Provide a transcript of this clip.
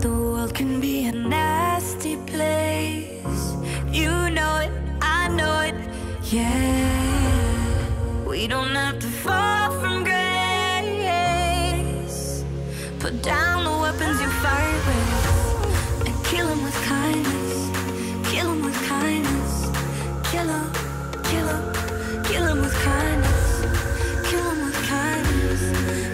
The world can be a nasty place. You know it, I know it, yeah. We don't have to fall from grace. Put down the weapons Kill him with kindness, kill him with kindness.